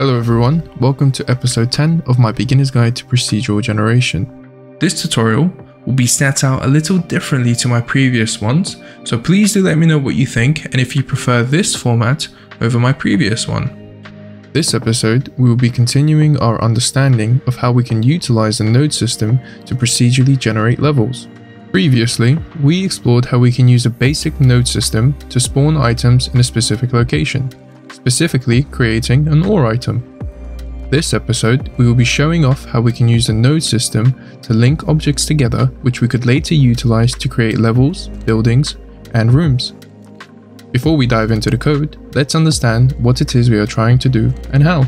Hello everyone, welcome to episode 10 of my beginner's guide to procedural generation. This tutorial will be set out a little differently to my previous ones, so please do let me know what you think and if you prefer this format over my previous one. This episode, we will be continuing our understanding of how we can utilize the node system to procedurally generate levels. Previously, we explored how we can use a basic node system to spawn items in a specific location specifically creating an ore item. This episode, we will be showing off how we can use the node system to link objects together which we could later utilize to create levels, buildings, and rooms. Before we dive into the code, let's understand what it is we are trying to do and how.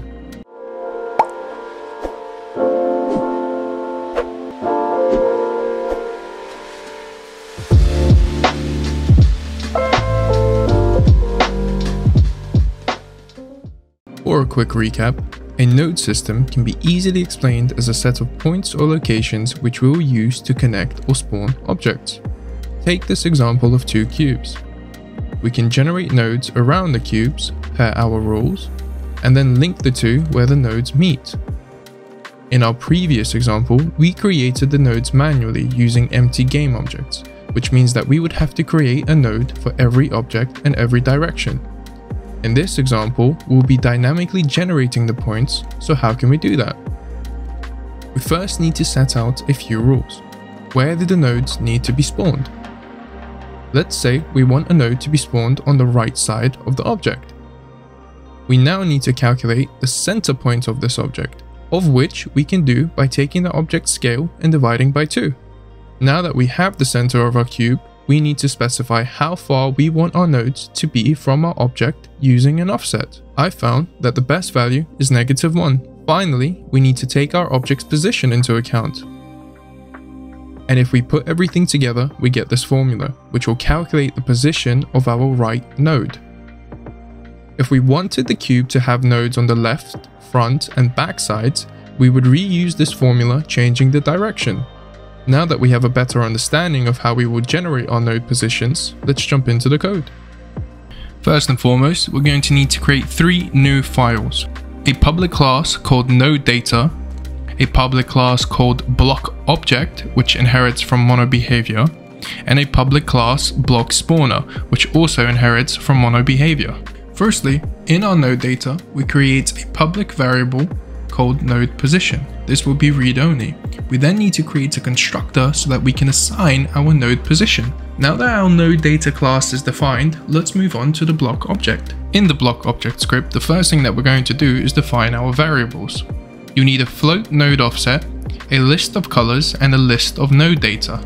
For a quick recap, a node system can be easily explained as a set of points or locations which we will use to connect or spawn objects. Take this example of two cubes. We can generate nodes around the cubes per our rules, and then link the two where the nodes meet. In our previous example, we created the nodes manually using empty game objects, which means that we would have to create a node for every object and every direction. In this example, we'll be dynamically generating the points, so how can we do that? We first need to set out a few rules. Where do the nodes need to be spawned? Let's say we want a node to be spawned on the right side of the object. We now need to calculate the center point of this object, of which we can do by taking the object scale and dividing by 2. Now that we have the center of our cube, we need to specify how far we want our nodes to be from our object using an offset. I found that the best value is negative 1. Finally, we need to take our object's position into account. And if we put everything together, we get this formula, which will calculate the position of our right node. If we wanted the cube to have nodes on the left, front, and back sides, we would reuse this formula changing the direction. Now that we have a better understanding of how we will generate our node positions, let's jump into the code. First and foremost, we're going to need to create three new files. A public class called node data, a public class called block object, which inherits from MonoBehaviour, and a public class block spawner, which also inherits from MonoBehaviour. Firstly, in our node data, we create a public variable called node position. This will be read-only. We then need to create a constructor so that we can assign our node position. Now that our node data class is defined, let's move on to the block object. In the block object script, the first thing that we're going to do is define our variables. You need a float node offset, a list of colors, and a list of node data.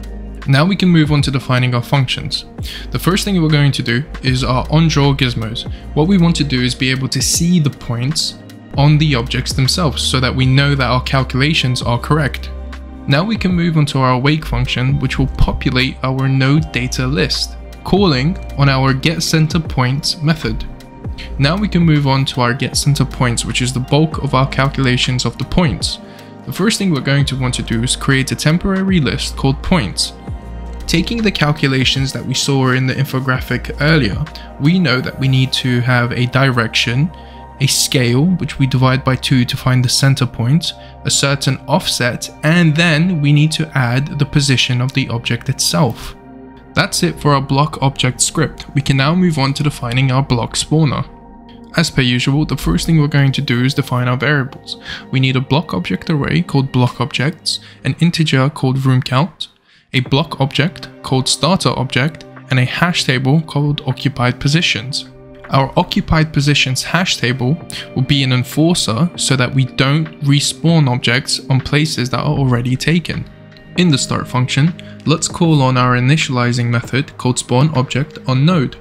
Now we can move on to defining our functions. The first thing we're going to do is our onDraw gizmos. What we want to do is be able to see the points on the objects themselves so that we know that our calculations are correct. Now we can move on to our awake function which will populate our node data list, calling on our getCenterPoints method. Now we can move on to our getCenterPoints which is the bulk of our calculations of the points. The first thing we're going to want to do is create a temporary list called points. Taking the calculations that we saw in the infographic earlier, we know that we need to have a direction, a scale, which we divide by 2 to find the center point, a certain offset, and then we need to add the position of the object itself. That's it for our block object script. We can now move on to defining our block spawner. As per usual, the first thing we're going to do is define our variables. We need a block object array called block objects, an integer called room count, a block object called starter object, and a hash table called occupied positions. Our occupied positions hash table will be an enforcer so that we don't respawn objects on places that are already taken. In the start function, let's call on our initializing method called spawn object on node.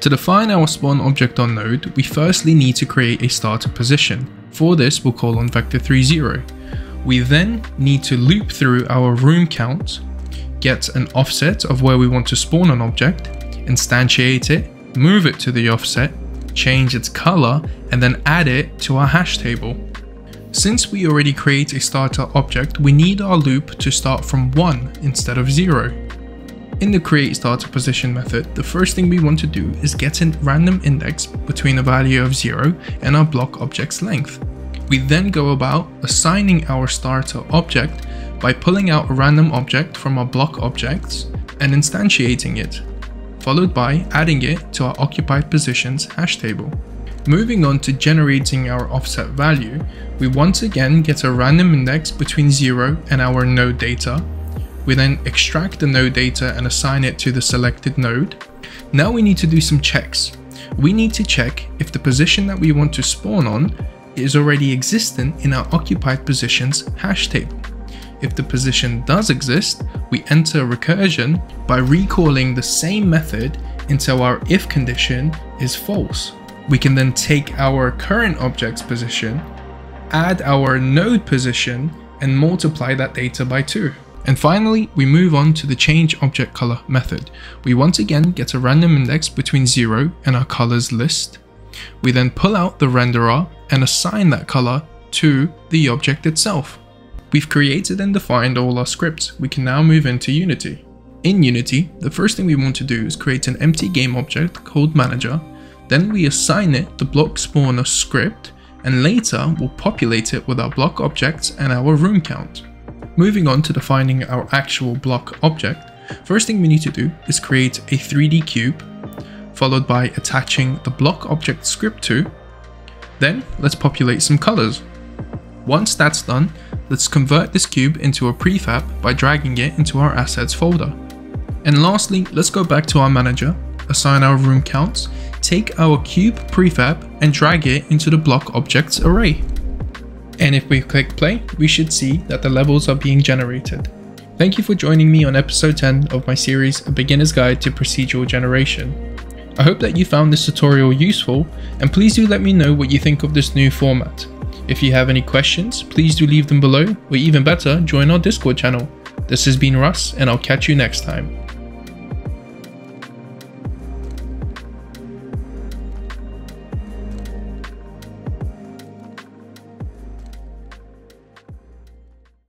To define our spawn object on node, we firstly need to create a starter position. For this, we'll call on vector30. We then need to loop through our room count, get an offset of where we want to spawn an object, instantiate it, move it to the offset, change its color, and then add it to our hash table. Since we already create a starter object, we need our loop to start from 1 instead of 0. In the create starter position method, the first thing we want to do is get a random index between a value of 0 and our block object's length. We then go about assigning our starter object by pulling out a random object from our block objects and instantiating it, followed by adding it to our occupied positions hash table. Moving on to generating our offset value, we once again get a random index between 0 and our node data. We then extract the node data and assign it to the selected node. Now we need to do some checks. We need to check if the position that we want to spawn on is already existent in our occupied positions hash table. If the position does exist, we enter recursion by recalling the same method until our if condition is false. We can then take our current object's position, add our node position, and multiply that data by 2. And finally, we move on to the change object color method. We once again get a random index between 0 and our colors list. We then pull out the renderer and assign that color to the object itself. We've created and defined all our scripts. We can now move into Unity. In Unity, the first thing we want to do is create an empty game object called manager. Then we assign it the block spawner script and later we'll populate it with our block objects and our room count. Moving on to defining our actual block object, first thing we need to do is create a 3D cube, followed by attaching the block object script to then let's populate some colors. Once that's done, let's convert this cube into a prefab by dragging it into our assets folder. And lastly, let's go back to our manager, assign our room counts, take our cube prefab and drag it into the block objects array. And if we click play, we should see that the levels are being generated. Thank you for joining me on episode 10 of my series A Beginner's Guide to Procedural Generation. I hope that you found this tutorial useful and please do let me know what you think of this new format. If you have any questions, please do leave them below or even better, join our Discord channel. This has been Rus and I'll catch you next time.